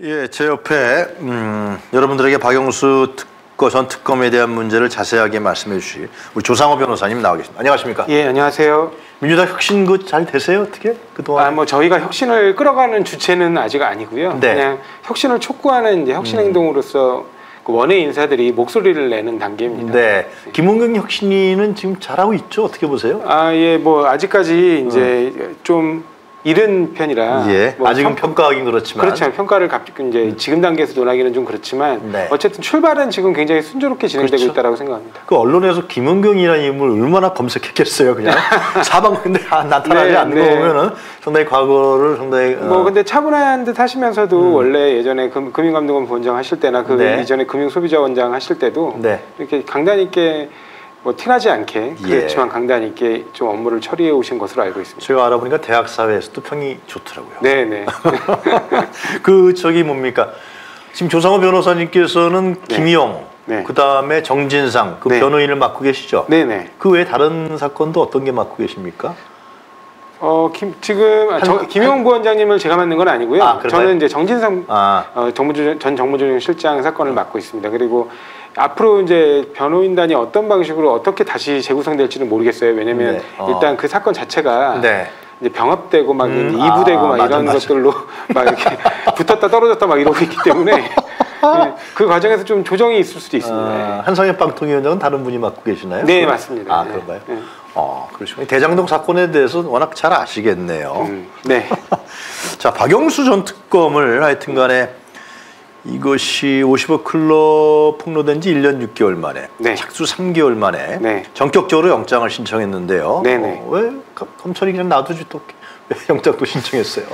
예, 제 옆에 음, 여러분들에게 박영수 특거 전 특검에 대한 문제를 자세하게 말씀해 주실 우리 조상호 변호사님 나와 계십니다. 안녕하십니까? 예, 안녕하세요. 민주당 혁신 그 잘 되세요? 어떻게 그동안? 아, 뭐 저희가 혁신을 끌어가는 주체는 아직 아니고요. 네. 그냥 혁신을 촉구하는 이제 혁신 행동으로서 그 원외 인사들이 목소리를 내는 단계입니다. 네, 김은경 혁신위는 지금 잘하고 있죠? 어떻게 보세요? 아, 예, 뭐 아직까지 이제 좀 이른 편이라 예, 뭐 아직은 평- 평가하긴 그렇지만 그렇죠. 평가를 값 이제 지금 단계에서 논하기는 좀 그렇지만 네. 어쨌든 출발은 지금 굉장히 순조롭게 진행되고 그렇죠. 있다고 생각합니다. 그 언론에서 김은경이라는 이름을 얼마나 검색했겠어요, 그냥 사방 근데 아, 나타나지 네, 않는 네. 거 보면은 상당히 과거를 상당히 어, 뭐 근데 차분한 듯 하시면서도 원래 예전에 금, 금융감독원 부원장 하실 때나 그 네. 이전에 금융소비자원장 하실 때도 네. 이렇게 강단 있게 뭐 티나지 않게 예. 그렇지만 강단 있게 좀 업무를 처리해 오신 것으로 알고 있습니다. 제가 알아보니까 대학 사회에서도 평이 좋더라고요. 네, 네. 그 저기 뭡니까 지금 조상호 변호사님께서는 네. 김희영 네. 그 다음에 정진상 그 네. 변호인을 맡고 계시죠? 네, 네. 그 외에 다른 사건도 어떤 게 맡고 계십니까? 어, 김, 지금 아, 저, 한- 김용 부원장님을 제가 맡는 건 아니고요. 아? 저는 이제 정진상 아 어, 정무조, 전 정무조정 실장 사건을 맡고 있습니다. 그리고 앞으로 이제 변호인단이 어떤 방식으로 어떻게 다시 재구성될지는 모르겠어요. 왜냐면 네, 어. 일단 그 사건 자체가 네. 이제 병합되고 막 음, 이부되고 아, 막 맞아, 이런 맞아. 것들로 막 이렇게 붙었다 떨어졌다 막 이러고 있기 때문에 네, 그 과정에서 좀 조정이 있을 수도 있습니다. 아, 한성엽 방통위원장은 다른 분이 맡고 계시나요? 네, 맞습니다. 아 네. 그런가요? 네. 어 그러시군요. 대장동 사건에 대해서 워낙 잘 아시겠네요. 음, 네. 자, 박영수 전 특검을 하여튼 간에 이것이 50억 클럽 폭로된 지 1년 6개월 만에 네. 착수 3개월 만에 네. 전격적으로 영장을 신청했는데요. 네네. 어, 왜 검- 검찰이 그냥 놔두지 또왜 영장도 신청했어요?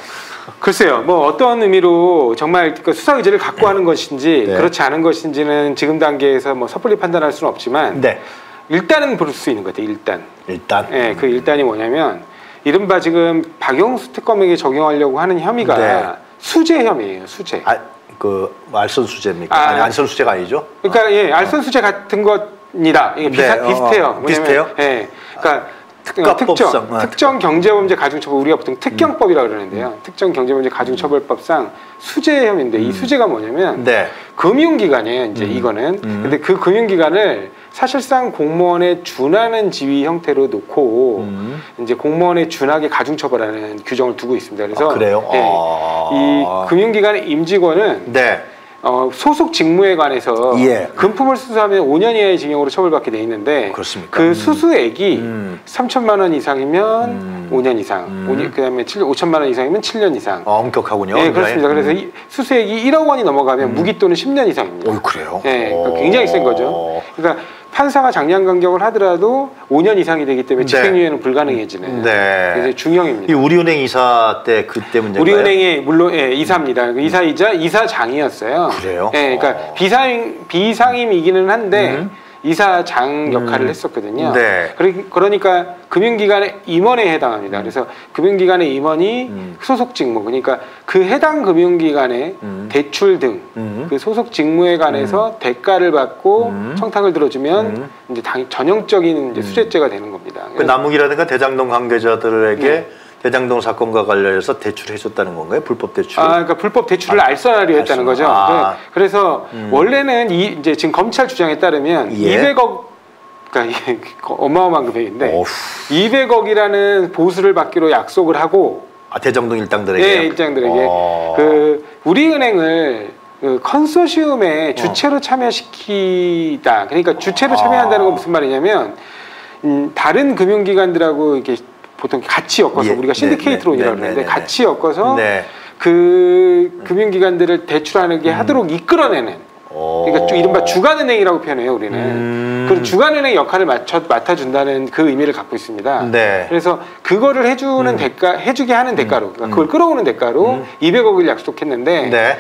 글쎄요, 뭐 어떤 의미로 정말 그 수사 의지를 갖고 하는 것인지 네. 그렇지 않은 것인지는 지금 단계에서 뭐 섣불리 판단할 수는 없지만 네, 일단은 볼 수 있는 것 같아요. 일단, 일단 예, 그 일단이 뭐냐면 이른바 지금 박영수 특검에게 적용하려고 하는 혐의가 네. 수재 혐의예요. 수재. 아, 그 알선 수재입니까? 아, 아니 알선 수재가 아니죠? 그러니까 예, 알선 수재 같은 겁니다. 이게 네, 어, 비슷해요. 어, 비슷해요? 예, 그러니까 특, 특가법상, 특정 아, 특정 경제범죄 가중처벌 우리가 보통 특경법이라 고 그러는데요. 음. 특정 경제범죄 가중처벌법상 수재 혐의인데 이 수재가 뭐냐면 네, 금융기관이에요. 이제 음. 이거는 음. 근데 그 금융기관을 사실상 공무원에 준하는 지위 형태로 놓고 음. 이제 공무원에 준하게 가중처벌하는 규정을 두고 있습니다. 그래서 아, 그래요? 예, 아. 이 금융기관의 임직원은 네, 어, 소속 직무에 관해서 예. 금품을 수수하면 5년 이하의 징역으로 처벌받게 돼 있는데 그렇습니까? 그 음. 수수액이 음. 3천만 원 이상이면 음. 5년 이상, 음. 오 그다음에 7, 5천만 원 이상이면 7년 이상. 어, 엄격하군요. 네, 그렇습니다. 그래서 음. 이 수수액이 1억 원이 넘어가면 무기 또는 10년 이상입니다. 어, 그래요? 네, 어. 그러니까 굉장히 센 거죠. 그러니까 판사가 장량 간격을 하더라도 5년 이상이 되기 때문에 네. 집행유예는 불가능해지는 네. 그래서 이 중형입니다. 우리은행 이사 때 그때 문제인가요? 우리은행의 물론 예, 이사입니다. 그 이사이자 이사장이었어요. 그래요? 예, 그러니까 어. 비상 비상임이기는 한데 음. 이사장 역할을 음. 했었거든요. 네. 그러- 그러니까 금융기관의 임원에 해당합니다. 그래서 금융기관의 임원이 음. 소속 직무, 그러니까 그 해당 금융기관의 음. 대출 등 음. 그 소속 직무에 관해서 대가를 받고 음. 청탁을 들어주면 음. 이제 당, 전형적인 이제 수재죄가 되는 겁니다. 그 남욱이라든가 대장동 관계자들에게 네. 대장동 사건과 관련해서 대출해줬다는 건가요? 불법 대출? 아, 그러니까 불법 대출을 아, 알선하려 했다는 알선. 거죠. 아. 네. 그래서 음. 원래는 이 이제 지금 검찰 주장에 따르면 예. 200억 그러니까 이게 어마어마한 금액인데 어후. 200억이라는 보수를 받기로 약속을 하고 아, 대장동 일당들에게. 예, 일장들에게 어. 그 우리은행을 그 컨소시엄에 주체로 참여시키다. 그러니까 주체로 아. 참여한다는 건 무슨 말이냐면 음, 다른 금융기관들하고 이렇게 보통 같이 엮어서 예, 우리가 네, 신디케이트 론이라고 네, 네, 그러는데 네, 네. 같이 엮어서 네. 그 금융기관들을 대출하게 하도록 이끌어내는 어. 그러니까 주- 이른바 주간은행이라고 표현해요 우리는 음. 그 주간은행 역할을 맡아, 맡아준다는 그 의미를 갖고 있습니다 네. 그래서 그거를 해주는 음. 대가 해주게 하는 대가로 그러니까 음. 그걸 끌어오는 대가로 음. 200억을 약속했는데 네.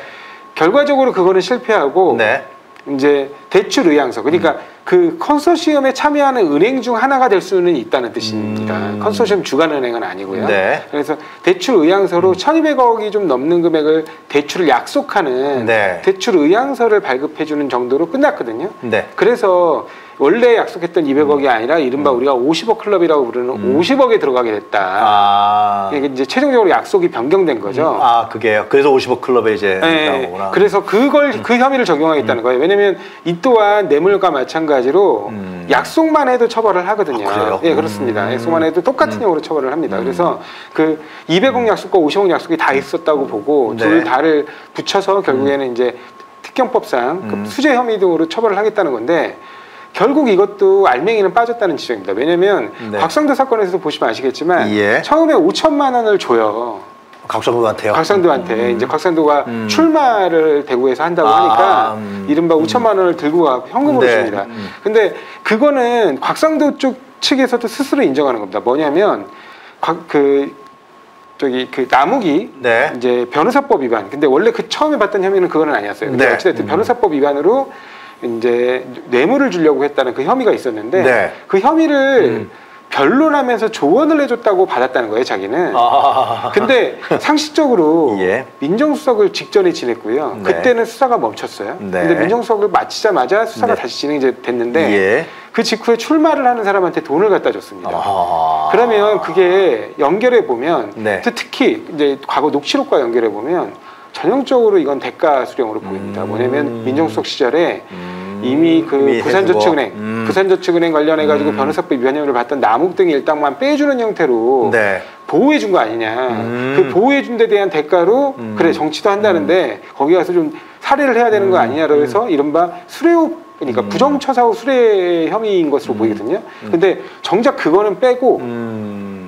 결과적으로 그거는 실패하고 네. 이제 대출 의향서 그러니까 음. 그 컨소시엄에 참여하는 은행 중 하나가 될 수는 있다는 뜻입니다. 음. 컨소시엄 주간 은행은 아니고요. 네. 그래서 대출 의향서로 1,200억이 좀 넘는 금액을 대출을 약속하는 네. 대출 의향서를 발급해 주는 정도로 끝났거든요. 네. 그래서 원래 약속했던 200억이 아니라 이른바 우리가 50억 클럽이라고 부르는 50억에 들어가게 됐다. 아, 이게 이제 최종적으로 약속이 변경된 거죠. 아 그게요. 그래서 50억 클럽에 이제 네. 그래서 그걸 그 혐의를 적용하겠다는 거예요. 왜냐하면 이 또한 뇌물과 마찬가지로 음. 약속만 해도 처벌을 하거든요. 아? 예, 그렇습니다. 음. 약속만 해도 똑같은 형으로 처벌을 합니다. 그래서 그 200억 약속과 50억 약속이 다 있었다고 보고 네. 둘 다를 붙여서 결국에는 이제 특경법상 그 음. 수재 혐의 등으로 처벌을 하겠다는 건데. 결국 이것도 알맹이는 빠졌다는 지적입니다. 왜냐하면 네. 곽상도 사건에서도 보시면 아시겠지만 예. 처음에 5천만 원을 줘요. 각성도한테요. 곽상도한테 이제 곽상도가 음. 출마를 대구에서 한다고 아, 하니까 음. 이른바 5천만 원을 들고 가 현금으로 네. 줍니다. 음. 근데 그거는 곽상도 쪽 측에서도 스스로 인정하는 겁니다. 뭐냐면 곽- 그 저기 그 남욱이 네. 이제 변호사법 위반. 근데 원래 그 처음에 봤던 혐의는 그거는 아니었어요. 근데 네. 어찌됐든 음. 변호사법 위반으로 이제 뇌물을 주려고 했다는 그 혐의가 있었는데 네. 그 혐의를 음. 변론하면서 조언을 해줬다고 받았다는 거예요, 자기는. 아, 근데 상식적으로 예. 민정수석을 직전에 지냈고요. 네. 그때는 수사가 멈췄어요. 네. 근데 민정수석을 마치자마자 수사가 네. 다시 진행이 됐는데 예. 그 직후에 출마를 하는 사람한테 돈을 갖다 줬습니다. 아. 그러면 그게 연결해 보면 네. 특히 이제 과거 녹취록과 연결해 보면 전형적으로 이건 대가 수령으로 보입니다. 음. 뭐냐면 민정수석 시절에 음, 이미 그 부산저축은행. 음. 부산저축은행 관련해 가지고 음. 변호사법 위반 혐의를 받던 남욱 등의 일당만 빼주는 형태로 네. 보호해 준 거 아니냐. 음. 그 보호해 준 데 대한 대가로 음. 그래 정치도 한다는데 거기 가서 좀 살해를 해야 되는 거 아니냐로 해서 이른바 수뢰우 그러니까 음. 부정처사후 수뢰 혐의인 것으로 보이거든요. 근데 정작 그거는 빼고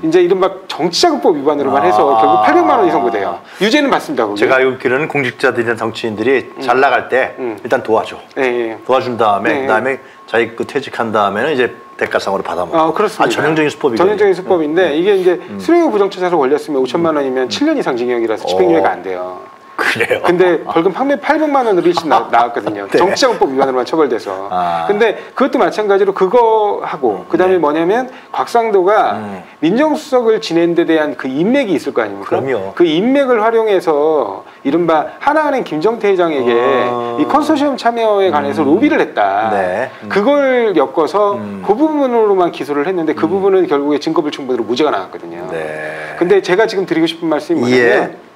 음. 이제 이른바 정치자금법 위반으로만 아. 해서 결국 800만 원이 선고돼요. 유죄는 받습니다. 거기. 제가 알고 있기로는 공직자들이나 정치인들이 잘 나갈 때 음. 일단 도와줘. 예, 예. 도와준 다음에 네. 그다음에 자기 그 퇴직한 다음에는 이제 대가상으로 받아먹어. 아, 그렇습니다. 아, 전형적인 수법이죠. 전형적인 수법인데 이게 이제 수뢰우 부정처사로 걸렸으면 5천만 원이면 7년 이상 징역이라서 집행유예가 어. 안 돼요. 그래요. 근데 벌금 판매 800만 원으로 일심 나, 나왔거든요. 네. 정치자금법 위반으로만 처벌돼서. 아. 근데 그것도 마찬가지로 그거 하고 그다음에 네. 뭐냐면 곽상도가 음. 민정수석을 지낸 데 대한 그 인맥이 있을 거 아닙니까? 그럼요. 그 인맥을 활용해서 이른바 하나은행 김정태 회장에게 아. 이 컨소시엄 참여에 관해서 로비를 했다. 네. 음. 그걸 엮어서 음. 그 부분으로만 기소를 했는데 그 부분은 결국에 증거불충분으로 무죄가 나왔거든요. 네. 근데 제가 지금 드리고 싶은 말씀이 뭐냐면 예.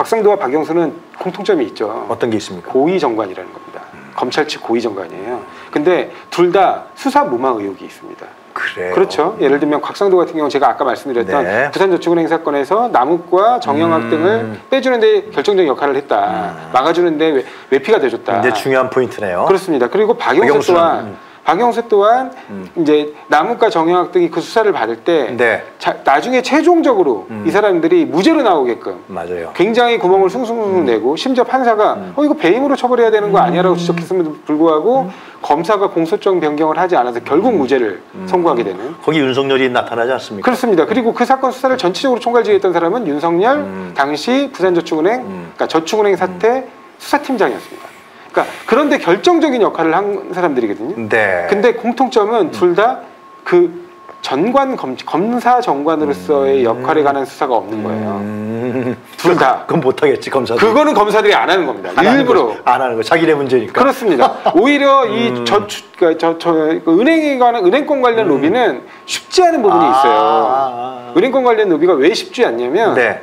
곽상도와 박영수는 공통점이 있죠. 어떤 게 있습니까? 고위 정관이라는 겁니다. 검찰 측 고위 정관이에요. 근데 둘 다 수사 무마 의혹이 있습니다. 그래요. 그렇죠. 예를 들면 곽상도 같은 경우 는 제가 아까 말씀드렸던 네. 부산저축은행 사건에서 남욱과 정영학 음. 등을 빼주는데 결정적인 역할을 했다. 막아주는데 외- 외피가 돼줬다. 이제 중요한 포인트네요. 그렇습니다. 그리고 박영수 또한 음. 박영수 또한 이제 남욱과 정영학 등이 그 수사를 받을 때 네. 자, 나중에 최종적으로 음. 이 사람들이 무죄로 나오게끔 맞아요. 굉장히 구멍을 숭숭숭 내고 심지어 판사가 어 이거 배임으로 처벌해야 되는 거 아니야라고 지적했음에도 불구하고 검사가 공소장 변경을 하지 않아서 결국 무죄를 선고하게 되는 거기 윤석열이 나타나지 않습니까? 그렇습니다. 그리고 그 사건 수사를 전체적으로 총괄지휘했던 사람은 윤석열 음. 당시 부산저축은행 그러니까 저축은행 사태 수사팀장이었습니다. 그러니까 그런데 결정적인 역할을 한 사람들이거든요. 네. 근데 공통점은 둘 다 그 전관 검, 검사 정관으로서의 역할에 관한 수사가 없는 거예요. 음. 둘 다. 그건 못하겠지 검사들. 그거는 검사들이 안 하는 겁니다. 안 하는 일부러. 거, 안 하는 거 자기네 문제니까. 그렇습니다. 오히려 음. 이 저축, 그러니까 저, 저, 그 은행에 관한, 은행권 관련 로비는 쉽지 않은 부분이 아, 있어요. 아, 아. 은행권 관련 로비가 왜 쉽지 않냐면, 네.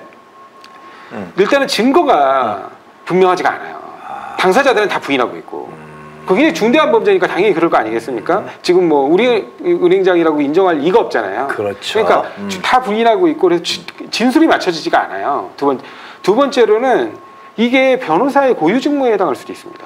일단은 증거가 분명하지가 않아요. 당사자들은 다 부인하고 있고. 그게 중대한 범죄니까 당연히 그럴 거 아니겠습니까? 지금 뭐 우리 은행장이라고 인정할 리가 없잖아요. 그렇죠. 그러니까 음. 다 부인하고 있고 그래서 지- 진술이 맞춰지지가 않아요. 두 번, 두 번째로는 이게 변호사의 고유 직무에 해당할 수도 있습니다.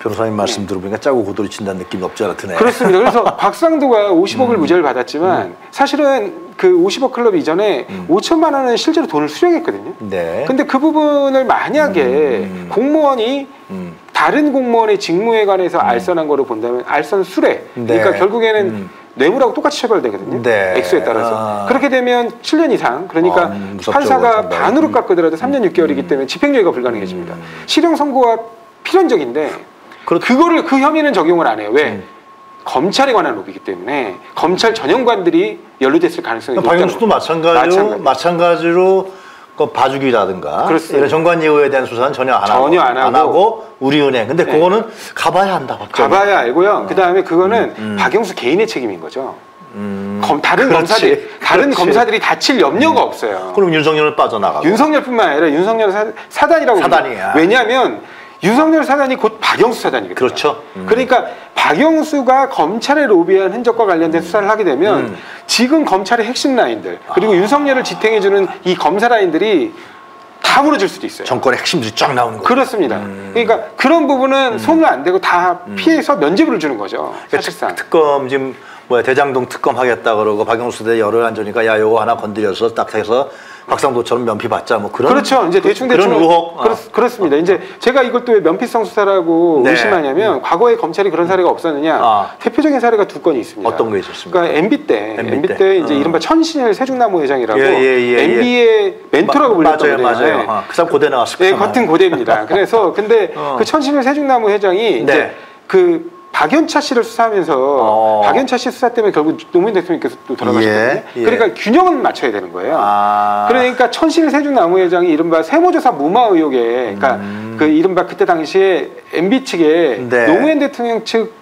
변호사님 말씀 들어보니까 짜고 고도리 친다는 느낌이 없지 않아 드네. 그렇습니다. 그래서 박상도가 50억을 음. 무죄를 받았지만 사실은 그 50억 클럽 이전에 5천만 원은 실제로 돈을 수령했거든요. 네. 근데 그 부분을 만약에 음. 공무원이 음. 다른 공무원의 직무에 관해서 알선한 거로 본다면 알선 수뢰 그러니까 네. 결국에는 음. 뇌물하고 똑같이 처벌되거든요. 네. 액수에 따라서 아. 그렇게 되면 7년 이상 그러니까 아, 음, 판사가 상당히. 반으로 음. 깎으더라도 3년 6개월이기 때문에 집행유예가 불가능해집니다. 음. 실형 선고가 필연적인데 그렇- 그거를 그 혐의는 적용을 안 해요. 왜? 음. 검찰에 관한 로비이기 때문에 검찰 전형관들이 연루됐을 가능성이 높다는 박영수도. 마찬가지로 마찬가지. 마찬가지로 그 봐주기라든가 그렇습니다. 이런 정관 예우에 대한 수사는 전혀 안 하고 전혀 안 하고. 우리은행. 근데 네. 그거는 가봐야 한다. 확정이. 가봐야 알고요. 그 다음에 그거는 박영수 개인의 책임인 거죠. 음, 검, 다른 그렇지. 검사들, 다른 그렇지. 검사들이 다칠 염려가 없어요. 그럼 윤석열은 빠져나가고. 윤석열뿐만 아니라 윤석열 사, 사단이라고 사단이야. 왜냐하면 윤석열 사단이 곧 박영수 사단이거든요. 그렇죠. 음. 그러니까 박영수가 검찰에 로비한 흔적과 관련된 수사를 하게 되면 음. 지금 검찰의 핵심 라인들 그리고 윤석열을 지탱해주는 이 검사 라인들이 다 무너질 수도 있어요. 정권의 핵심들이 쫙 나오는 거예요. 그렇습니다. 음. 그러니까 그런 부분은 손을 안 대고 다 피해서 면죄부를 주는 거죠. 사실상. 특검 지금 뭐야 대장동 특검 하겠다 그러고 박영수 대 열을 안 주니까 야 요거 하나 건드려서 딱 해서 박상도처럼 면피 받자 뭐 그런 그렇죠. 이제 대충 그런 대충 의혹 그렇, 어. 그렇습니다. 이제 제가 이걸 또 왜 면피성 수사라고 네. 의심하냐면 과거에 검찰이 그런 사례가 없었느냐 아. 대표적인 사례가 두 건이 있습니다. 어떤 거 있었습니까? 그러니까 MB 때 MB MB 때. 때 이제 어. 이른바 천신일 세종나무 회장이라고 예, 예, 예, MB의 멘토라고 마- 불렸던 맞아요. 맞아요. 아, 그 사람 고대 나왔을 네, 거잖아요. 같은 고대입니다. 그래서 근데 어. 그 천신일 세종나무 회장이 이제 네. 그 박연차 씨를 수사하면서 어. 박연차 씨 수사 때문에 결국 노무현 대통령께서 또 돌아가셨거든요. 예, 예. 그러니까 균형을 맞춰야 되는 거예요. 아. 그러니까 천실 세종나무 회장이 이른바 세모조사 무마 의혹에 그러니까 음. 그 이른바 그때 당시에 MB 측에 네. 노무현 대통령 측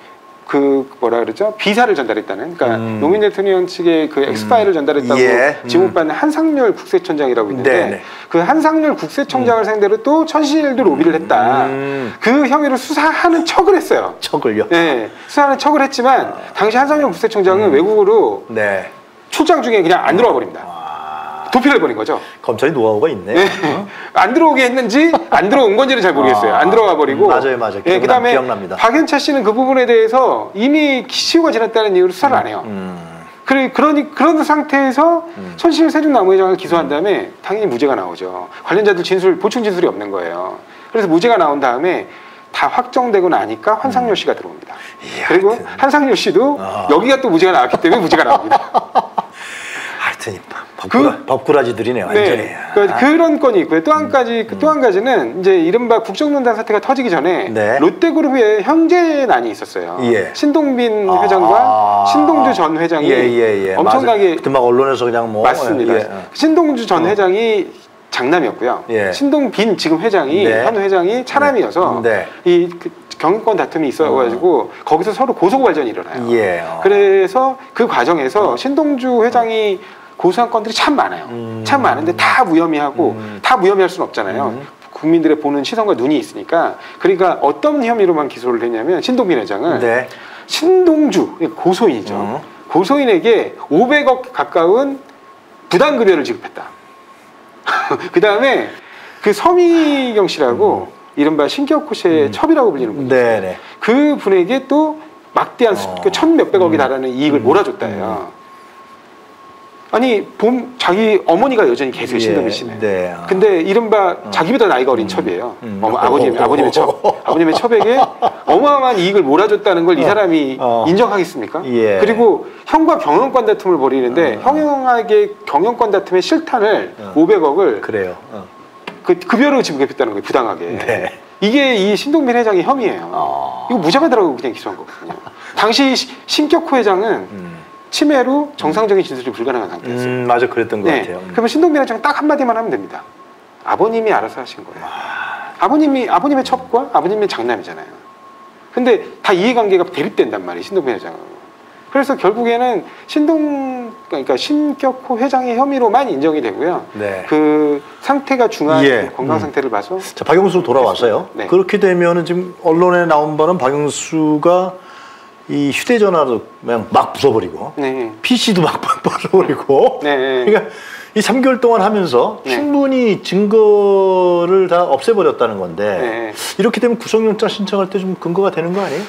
그 뭐라 그러죠 비사를 전달했다는 그러니까 음. 노무현 대통령 측에 그 엑스파일을 전달했다고 예. 음. 지목받는 한상렬 국세청장이라고 있는데 네, 네. 그 한상렬 국세청장을 상대로 또 천실도 로비를 했다 음. 그 혐의로 수사하는 척을 했어요. 척을요. 네, 수사하는 척을 했지만 당시 한상렬 음. 국세청장은 외국으로 네. 출장 중에 그냥 안 들어와 버립니다. 아, 도피를 해버린 거죠. 검찰이 노하우가 있네. 네. 안 들어오게 했는지 안 들어온 건지는 잘 모르겠어요. 아, 안 들어와 버리고. 음, 맞아요, 맞아요. 예, 기억나- 그다음에 기억납니다. 박연차 씨는 그 부분에 대해서 이미 시효가 지났다는 이유로 수사를 안 해요. 음. 그래 그러니 그런 상태에서 천실 세종나무 회장을 기소한 다음에 당연히 무죄가 나오죠. 관련자들 진술 보충 진술이 없는 거예요. 그래서 무죄가 나온 다음에 다 확정되고 나니까 환상열 씨가 들어옵니다. 이야, 그리고 하여튼. 한상열 씨도 아. 여기가 또 무죄가 나왔기 때문에 무죄가 나옵니다. 하여튼 이 법꾸라, 법꾸라지들이네 완전히. 네. 그, 그런 건이 있고요. 또 한 가지, 또한 가지는 이제 이른바 국정농단 사태가 터지기 전에 네. 롯데그룹에 형제난이 있었어요. 예. 신동빈 아. 회장과 신동주 전 회장이 예, 예, 예. 엄청나게 맞아요. 그때 막 언론에서 그냥 뭐 맞습니다. 예, 예. 신동주 전 회장이 장남이었고요. 예. 신동빈 지금 회장이 네. 현 회장이 차남이어서 네. 이 그 경영권 다툼이 있어가지고 거기서 서로 고소 관전이 일어나요. 예. 어. 그래서 그 과정에서 신동주 회장이 고소한 건들이 참 많아요. 음. 참 많은데 다 무혐의하고 음. 다 무혐의할 수는 없잖아요. 음. 국민들의 보는 시선과 눈이 있으니까 그러니까 어떤 혐의로만 기소를 했냐면 신동빈 회장은 네. 신동주 고소인이죠. 음. 고소인에게 500억 가까운 부당급여를 지급했다. 그 다음에 그 서미경 씨라고 이른바 신격호 씨의 첩이라고 불리는 분이 있어요. 음. 네, 네. 그 분에게 또 막대한 수- 어. 그천 몇백억이 달하는 이익을 몰아줬다요. 아니 봄 자기 어머니가 여전히 계세요 예, 신동빈 씨는. 네. 근데 이른바 자기보다 나이가 어린 첩이에요. 음. 어머, 아버님 아버님의 첩 아버님의 첩에게 어마어마한 이익을 몰아줬다는 걸 이 사람이 어. 인정하겠습니까? 예. 그리고 형과 경영권 다툼을 벌이는데 형에게 경영권 다툼의 실탄을 어. 500억을 그래요. 어. 그 급여로 지급했다는 거예요 부당하게. 네. 이게 이 신동빈 회장의 혐의예요. 어. 이거 무죄받으라고 그냥 기소한 거거든요. 당시 시- 신격호 회장은 음. 치매로 정상적인 진술이 불가능한 상태였어요. 음, 맞아 그랬던 것 네. 같아요. 음. 그러면 신동빈 회장 딱 한마디만 하면 됩니다. 아버님이 알아서 하신 거예요. 아버님이 아버님의 첩과 아버님의 장남이잖아요. 근데 다 이해관계가 대립된단 말이에요. 신동빈 회장은. 그래서 결국에는 신동 그러니까 신격호 회장의 혐의로만 인정이 되고요. 네. 그 상태가 중한 예. 건강 음. 상태를 봐서 자, 박영수 돌아왔어요. 네. 그렇게 되면은 지금 언론에 나온 바는 박영수가 이 휴대전화도 그냥 막 부숴버리고 네. PC도 막 부숴버리고 네. 그러니까 이 3개월 동안 하면서 네. 충분히 증거를 다 없애버렸다는 건데 네. 이렇게 되면 구속영장 신청할 때 좀 근거가 되는 거 아니에요?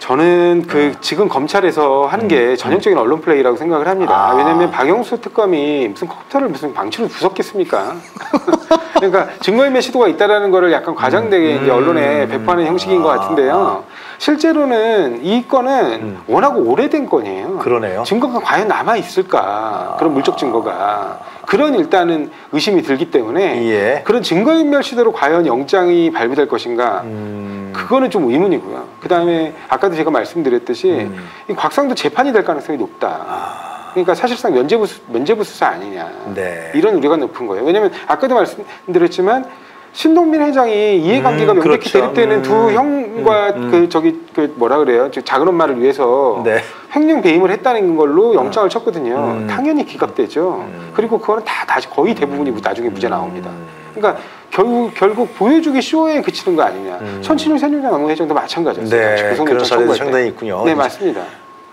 저는 그 지금 검찰에서 하는 게 전형적인 언론 플레이라고 생각을 합니다. 아. 왜냐하면 박영수 특검이 무슨 컴퓨터를 무슨 방치로 부쉈겠습니까? 그러니까 증거인멸 시도가 있다라는 거를 약간 과장되게 이제 언론에 배포하는 형식인 것 같은데요. 실제로는 이 건은 음. 워낙 오래된 건이에요. 그러네요. 증거가 과연 남아 있을까? 그런 물적 증거가 그런 일단은 의심이 들기 때문에 예. 그런 증거인멸 시도로 과연 영장이 발부될 것인가? 음, 그거는 좀 의문이고요. 그 다음에 아까도 제가 말씀드렸듯이 음. 이 곽상도 재판이 될 가능성이 높다. 아. 그러니까 사실상 면제부 수, 면제부 수사 아니냐. 네. 이런 우려가 높은 거예요. 왜냐하면 아까도 말씀드렸지만 신동민 회장이 이해관계가 음, 명백히 그렇죠. 대립되는 두 음, 형과 음, 음. 그 저기 그 뭐라 그래요? 저 작은 엄마를 위해서 네. 횡령 배임을 했다는 걸로 영장을 쳤거든요. 음. 당연히 기각되죠. 음. 그리고 그거는 다 다시 거의 대부분이 나중에 무죄 나옵니다. 음. 그러니까 결국 결국 보여주기 쇼에 그치는 거 아니냐. 음. 천친훈 새누리당 노무회장도 마찬가지였어요. 네, 그런 사례도. 상당히 있군요. 네, 맞습니다.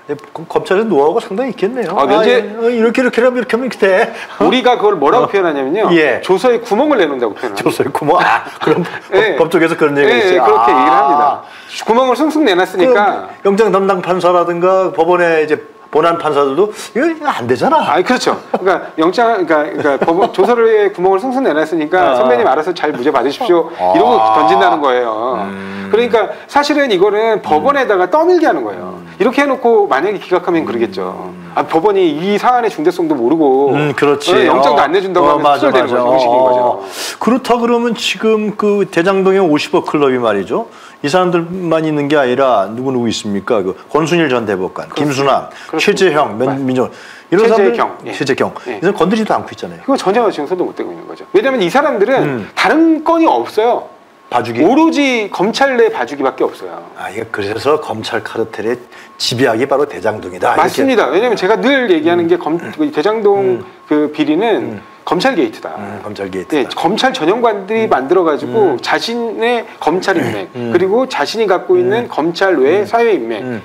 예, 그 검찰의 노하우가 상당히 있겠네요. 아, 면제- 예, 어, 이렇게 이렇게 하면 이렇게 하면 이렇게 돼. 우리가 그걸 뭐라고 표현하냐면요. 예. 조서에 구멍을 내놓는다고 표현합니다. 조서에 구멍. 아, 그럼 네. 법 쪽에서 그런 얘기가 네, 있어요. 그렇게 아. 얘기를 합니다. 구멍을 숭숭 내놨으니까. 그 영장 담당 판사라든가 법원의 이제 본안 판사들도 이거 안 되잖아. 아, 그렇죠. 그러니까 영장, 그러니까, 그러니까 법원 조서에 구멍을 숭숭 내놨으니까 아. 선배님 알아서 잘 무죄 받으십시오. 아. 이러고 던진다는 거예요. 음. 그러니까 사실은 이거는 법원에다가 떠밀게 하는 거예요. 이렇게 해놓고 만약에 기각하면 그러겠죠. 아, 법원이 이 사안의 중대성도 모르고 음, 그렇지. 어, 영장도 안 어, 내준다고 어, 하면 수절되는. 거죠. 의식인 어, 거죠. 그렇다 그러면 지금 그 대장동의 50억 클럽이 말이죠. 이 사람들만 있는 게 아니라 누구 누구 있습니까? 그 권순일 전 대법관, 김수남, 그렇습니다. 최재형, 맞- 면, 민정 이런 최재경, 사람들 예. 최재경 예. 이런 건드리지도 않고 있잖아요. 그거 전혀 지금 손도 못 대고 있는 거죠. 왜냐하면 이 사람들은 음. 다른 건이 없어요. 봐주기. 오로지 검찰 내 봐주기밖에 없어요. 아, 이게 그래서 검찰 카르텔의 지배하기 바로 대장동이다. 맞습니다. 왜냐하면 제가 늘 얘기하는 게 검, 그 대장동 그 비리는 검찰 게이트다. 음, 검찰 게이트. 네, 검찰 전관들이 만들어가지고 자신의 검찰 인맥 음. 그리고 자신이 갖고 있는 검찰 외 사회 인맥 음.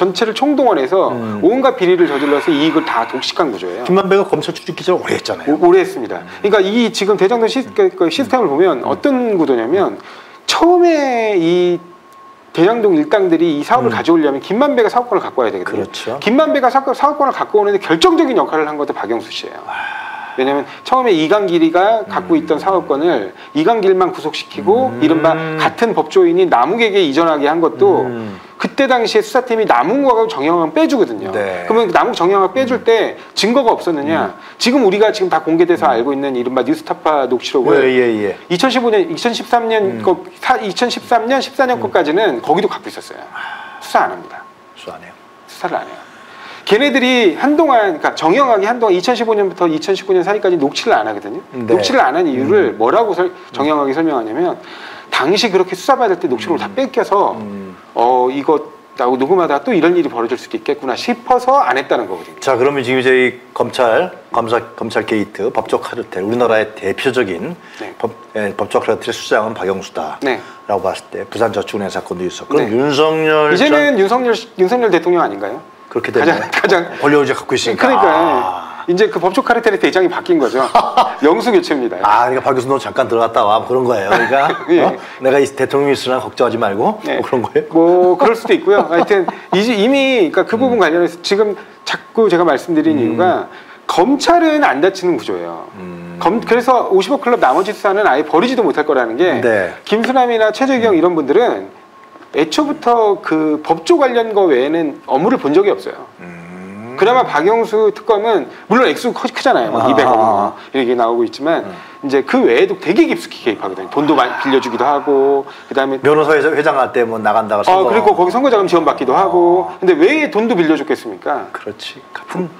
전체를 총동원해서 음. 온갖 비리를 저질러서 이익을 다 독식한 구조예요. 김만배가 검찰 출입 기자를 오래 했잖아요. 오- 오래 했습니다. 그러니까 이 지금 대장동 시, 그, 그 시스템을 보면 어떤 구도냐면 처음에 이 대장동 일당들이 이 사업을 가져오려면 김만배가 사업권을 갖고 와야 되거든요. 그렇죠. 김만배가 사업, 사업권을 갖고 오는데 결정적인 역할을 한 것도 박영수 씨예요. 왜냐하면 처음에 이강길이가 갖고 있던 사업권을 이강길만 구속시키고 음. 이른바 같은 법조인이 남욱에게 이전하게 한 것도 음. 그때 당시에 수사팀이 남욱하고 정영학 빼주거든요. 네. 그러면 남욱 정영학 빼줄 때 증거가 없었느냐? 지금 우리가 지금 다 공개돼서 알고 있는 이른바 뉴스타파 녹취록을 예, 예, 예. 2015년, 2013년, 거, 사, 2013년, 14년 것까지는 거기도 갖고 있었어요. 수사 안 합니다. 수사 안 해요. 수사를 안 해요. 걔네들이 한동안, 그러니까 정영학이 한동안 2015년부터 2019년 사이까지 녹취를 안 하거든요. 네. 녹취를 안 한 이유를 뭐라고 설, 정영학이 설명하냐면 당시 그렇게 수사받을 때 녹취록을 다 뺏겨서 음. 어 이거 나고 녹음하다가 또 이런 일이 벌어질 수도 있겠구나 싶어서 안 했다는 거거든요. 자, 그러면 지금 이제 이 검찰, 검사, 검찰 게이트, 법적 카르텔, 우리나라의 대표적인 네. 법, 예, 법적 카르텔의 수장은 박영수다. 네. 라고 봤을 때 부산 저축은행 사건도 있었고 그럼 네. 윤석열 이제는 전 윤석열 윤석열 대통령 아닌가요? 그렇게 되면 가장 가장 권력을 갖고 있으니까 그러니까 아, 이제 그 법조 카르텔의 대장이 바뀐 거죠. 영수 교체입니다. 아, 그러니까 박 교수 너 잠깐 들어갔다 와. 뭐 그런 거예요. 그러니까 예. 어? 내가 이 대통령이 있으나 걱정하지 말고 네. 뭐 그런 거예요. 뭐 그럴 수도 있고요. 하여튼 이제 이미 그러니까 그 부분 음. 관련해서 지금 자꾸 제가 말씀드린 이유가 검찰은 안 다치는 구조예요. 음. 검, 그래서 50억 클럽 나머지 수사는 아예 버리지도 못할 거라는 게 네. 김수남이나 최재경 이런 분들은 애초부터 그 법조 관련 거 외에는 업무를 본 적이 없어요. 음. 그나마 박영수 특검은 물론 액수 크, 크잖아요. 뭐 아. 200억 뭐 이렇게 나오고 있지만 이제 그 외에도 되게 깊숙이 개입하거든요. 돈도 많이 빌려주기도 하고 그다음에 변호사 회장- 회장할 때 뭐 나간다가 어 선거. 그리고 거기 선거자금 지원받기도 하고 근데 왜 돈도 빌려줬겠습니까? 그렇지. 같은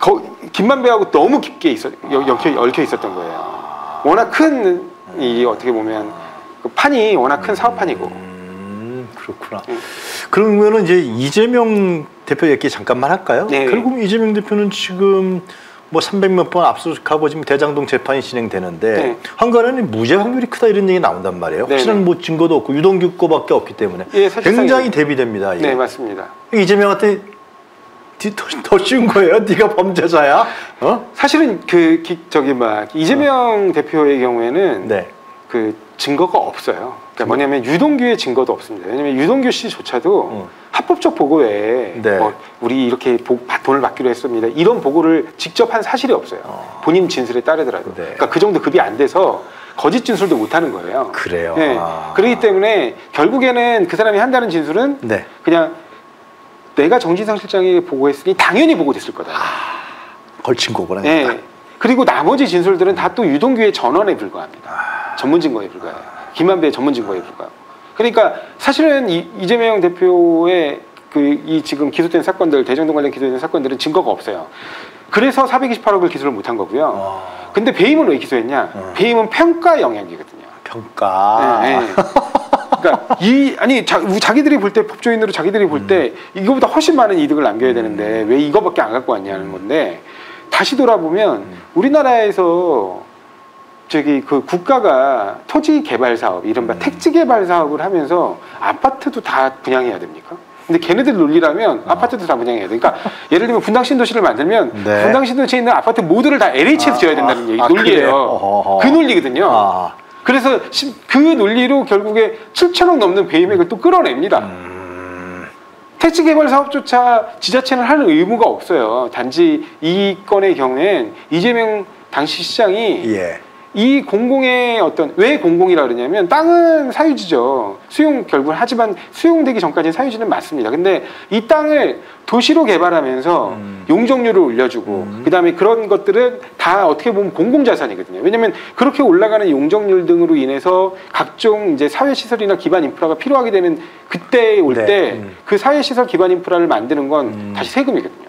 거, 김만배하고 너무 깊게 있어, 여- 얽혀, 얽혀 있었던 거예요. 워낙 큰 이 어떻게 보면 그 판이 워낙 큰 사업판이고 음, 그렇구나. 음. 그러면은 이제 이재명 대표 얘기 잠깐만 할까요? 네. 결국 이재명 대표는 지금 뭐 300몇 번 압수수색하고 지금 대장동 재판이 진행되는데 네. 한간에는 무죄 확률이 크다 이런 얘기 나온단 말이에요. 네, 확실한 네. 뭐 증거도 없고 유동규 거밖에 없기 때문에 예, 굉장히 이제- 대비됩니다. 이게. 네 맞습니다. 이재명한테 뒤- 더, 더 쉬운 거예요. 네가 범죄자야. 어? 사실은 그 기- 저기 막 이재명 대표의 경우에는 네. 그 증거가 없어요. 그러니까 뭐냐면 유동규의 증거도 없습니다. 왜냐면 유동규 씨조차도 어. 합법적 보고 외에 네. 뭐 우리 이렇게 보- 바- 돈을 받기로 했습니다. 이런 보고를 직접 한 사실이 없어요. 어. 본인 진술에 따르더라도. 네. 그러니까 그 정도 급이 안 돼서 거짓 진술도 못 하는 거예요. 그래요. 네. 아. 그렇기 때문에 결국에는 그 사람이 한다는 진술은 네. 그냥 내가 정진상 실장에게 보고했으니 당연히 보고됐을 거다. 걸친 거구나. 네. 그리고 나머지 진술들은 다 또 유동규의 전원에 불과합니다. 전문 증거에 불과해요. 김한배의 전문 증거에 불과하고. 그러니까 사실은 이, 이재명 대표의 그 이 지금 기소된 사건들 대정동 관련 기소된 사건들은 증거가 없어요. 그래서 428억을 기소를 못한 거고요. 어. 근데 배임은 왜 기소했냐? 배임은 평가 영역이거든요. 평가. 네, 네. 그러니까 이 아니 자, 자기들이 볼 때 법조인으로 자기들이 볼때 이거보다 훨씬 많은 이득을 남겨야 되는데 왜 이거밖에 안 갖고 왔냐는 건데 다시 돌아보면 우리나라에서 저기 그 국가가 토지 개발 사업 이른바 택지 개발 사업을 하면서 아파트도 다 분양해야 됩니까? 근데 걔네들 논리라면 아파트도 다 분양해야 돼. 그러니까 예를 들면 분당 신도시를 만들면 네. 분당 신도시에 있는 아파트 모두를 다 LH에서 지어야 된다는 얘기 아, 논리예요. 그 논리거든요. 아. 그래서 시- 그 논리로 결국에 7천억 넘는 배임액을 또 끌어냅니다. 음. 택지 개발 사업조차 지자체는 하는 의무가 없어요. 단지 이 건의 경우엔 이재명 당시 시장이 예. 이 공공의 어떤 왜 공공이라 그러냐면 땅은 사유지죠. 수용 결국은 하지만 수용되기 전까지는 사유지는 맞습니다. 근데 이 땅을 도시로 개발하면서 음. 용적률을 올려주고 그다음에 그런 것들은 다 어떻게 보면 공공 자산이거든요. 왜냐하면 그렇게 올라가는 용적률 등으로 인해서 각종 이제 사회 시설이나 기반 인프라가 필요하게 되는 그때 올 네. 때 음. 그 사회 시설 기반 인프라를 만드는 건 다시 세금이거든요.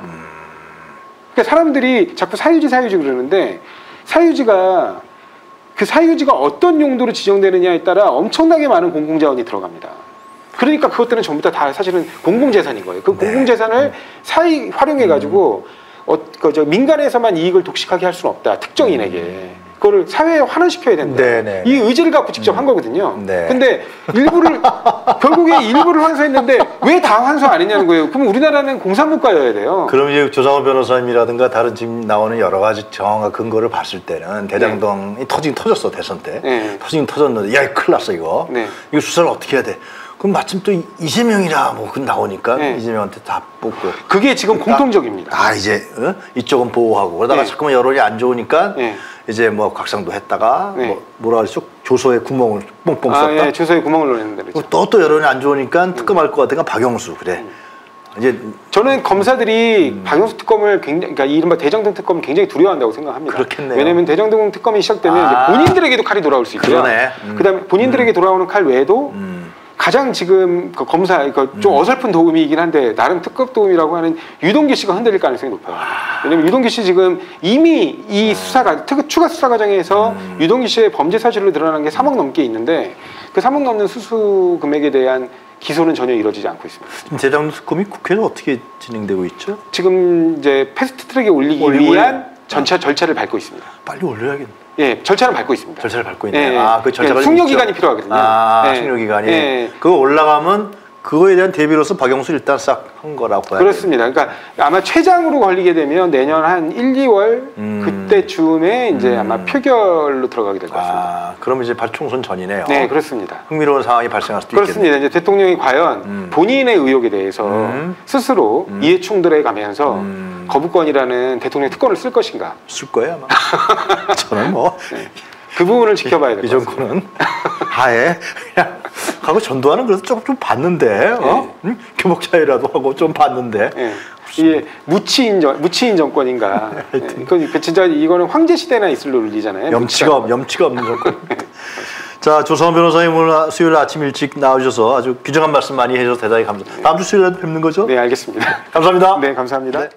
그러니까 사람들이 자꾸 사유지 사유지 그러는데 사유지가 그 사유지가 어떤 용도로 지정되느냐에 따라 엄청나게 많은 공공자원이 들어갑니다. 그러니까 그것들은 전부 다, 다 사실은 공공재산인 거예요. 그 네. 공공재산을 사이 활용해 가지고 어, 그저 민간에서만 이익을 독식하게 할 수는 없다. 특정인에게. 그거를 사회에 환원시켜야 된다. 네네. 이 의지를 갖고 직접 한 거거든요. 네. 근데 일부를 결국에 일부를 환수했는데 왜 다 환수 안 했냐는 거예요. 그럼 우리나라는 공산국가여야 돼요. 그럼 이제 조상호 변호사님이라든가 다른 지금 나오는 여러 가지 정황과 근거를 봤을 때는 대장동이 터지긴 터졌어 대선 때 네. 터지긴 터졌는데 야 큰일 났어 이거 네. 이거 수사를 어떻게 해야 돼 그럼 마침 또 이- 이재명이라 뭐 그 나오니까 네. 이재명한테 다 뽑고 그게 지금 공통적입니다. 다 이제 어? 이쪽은 보호하고 그러다가 네. 자꾸만 여론이 안 좋으니까 네. 이제 뭐 곽상도 했다가 네. 뭐 뭐라 그랬죠 조소에 구멍을 뽕뽕 아, 썼다 예, 주소에 구멍을 넣었는데 그렇죠. 또또 여론이 안 좋으니까 특검할 것 같으니까 박영수 그래 음. 이제 저는 검사들이 음. 박영수 특검을 굉장히, 그러니까 이른바 대장동 특검을 굉장히 두려워한다고 생각합니다. 그렇겠네요. 왜냐하면 대장동 특검이 시작되면 아. 본인들에게도 칼이 돌아올 수 있고요. 그러네. 음. 그다음에 본인들에게 돌아오는 칼 외에도 음. 가장 지금 그 검사, 그좀 어설픈 도움이긴 한데 나름 특급 도움이라고 하는 유동규 씨가 흔들릴 가능성이 높아요. 왜냐면 유동규 씨 지금 이미 이 수사가 특 추가 수사 과정에서 유동규 씨의 범죄 사실로 드러난 게 3억 넘게 있는데 그 3억 넘는 수수 금액에 대한 기소는 전혀 이루어지지 않고 있습니다. 지금 특검이 국회에서 어떻게 진행되고 있죠? 지금 이제 패스트트랙에 올리기 올리고 위한 전차 절차를 밟고 있습니다. 빨리 올려야겠네. 예, 절차는 밟고 있습니다. 절차를 밟고 있네. 예, 아, 그 예. 절차가 숙려 좀 있죠. 기간이 필요하거든요. 아, 예. 숙려 기간이. 예. 그거 올라가면 그거에 대한 대비로서 박영수 일단 싹 한 거라고 봐야 그렇습니다. 그러니까 아마 최장으로 걸리게 되면 내년 한 1, 2월 음. 그때쯤에 이제 음. 아마 표결로 들어가게 될 것 같습니다. 아, 그럼 이제 발총선 전이네요. 네, 그렇습니다. 흥미로운 상황이 발생할 수도 그렇습니다. 이제 대통령이 과연 음. 본인의 의혹에 대해서 음. 스스로 이해 충돌해 가면서 음. 거부권이라는 대통령 특권을 쓸 것인가. 쓸 거예요, 아마. 저는 뭐, 그 부분을 지켜봐야 될이것 같습니다. 정권은 하에 그냥 하고 전두환은 그래도 조금 좀 봤는데, 어? 응? 교목차이라도 하고 좀 봤는데. 예. 이게 무치인 정 무치인 정권인가? 예. 그, 그 진짜 이거는 황제 시대나 있을 논리잖아요. 염치가 없, 염치가 없는 정권. 자 조성원 변호사님 오늘 수요일 아침 일찍 나오셔서 아주 귀중한 말씀 많이 해주셔서 대단히 감사합니다. 다음 주 수요일에 뵙는 거죠? 네, 알겠습니다. 감사합니다. 네, 감사합니다. 네.